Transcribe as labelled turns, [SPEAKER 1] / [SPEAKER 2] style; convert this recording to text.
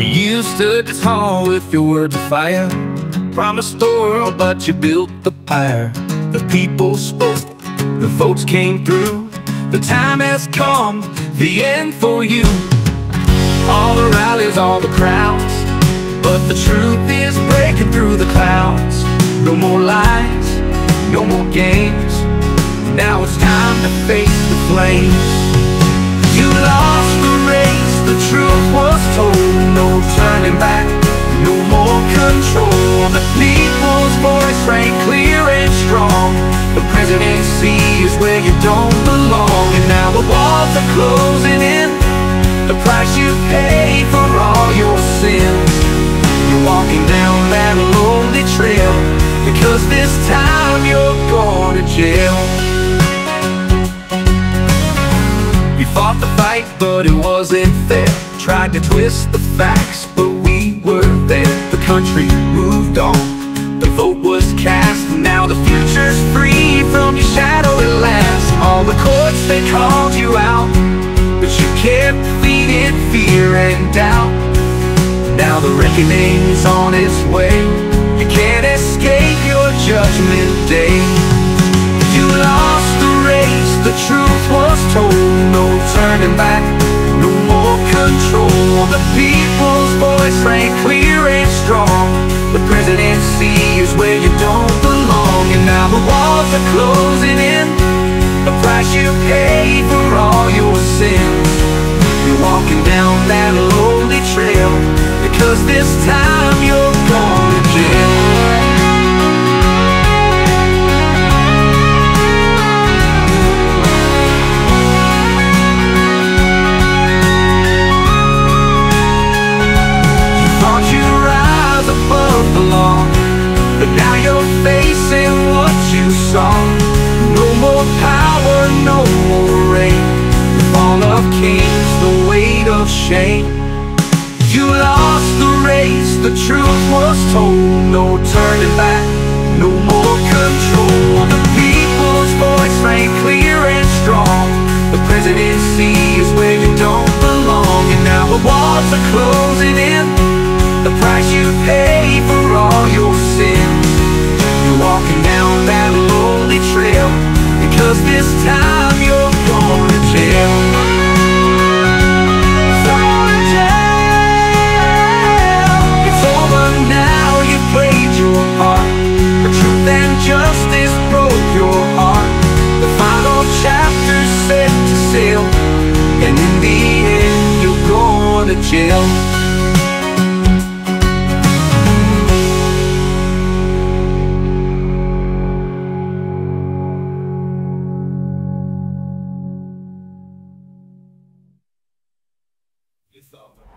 [SPEAKER 1] You stood tall with your words of fire. Promised the world but you built the pyre. The people spoke, the votes came through. The time has come, the end for you. All the rallies, all the crowds But the truth is breaking through the clouds. No more lies, no more games. Now it's time to face the flames. You lost control. The people's voice rang clear and strong. The presidency is where you don't belong. And now the walls are closing in. The price you pay for all your sins. You're walking down that lonely trail. Because this time you're going to jail. You fought the fight, but it wasn't fair. Tried to twist the facts, but we were there. The country moved on, the vote was cast Now the future's free from your shadow at last. All the courts, they called you out But you kept feeding fear and doubt. Now the reckoning's on its way. You can't escape your judgment day. You lost the race, the truth was told. No turning back, no more control. The people's walls are closing in. The price you pay for all your sins You're walking down that lonely trail Because this time the truth was told. No turning back, no more control. The people's voice rang clear and strong. The presidency paixão. It's over.